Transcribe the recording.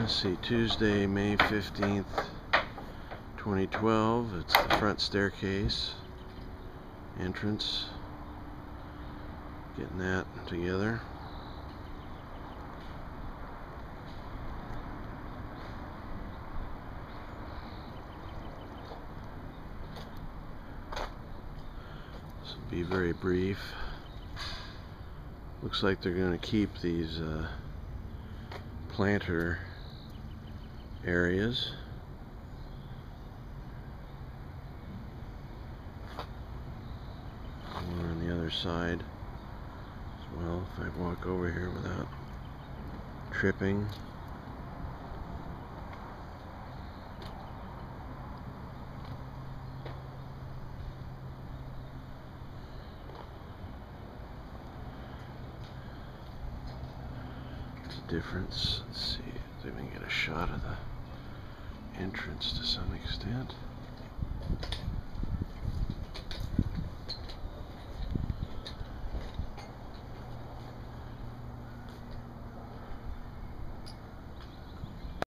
Let's see, Tuesday, May 15th, 2012. It's the front staircase entrance. Getting that together. This will be very brief. Looks like they're going to keep these uh, planter areas. One on the other side as well if I walk over here without tripping. difference. Let's see if we can get a shot of the entrance to some extent.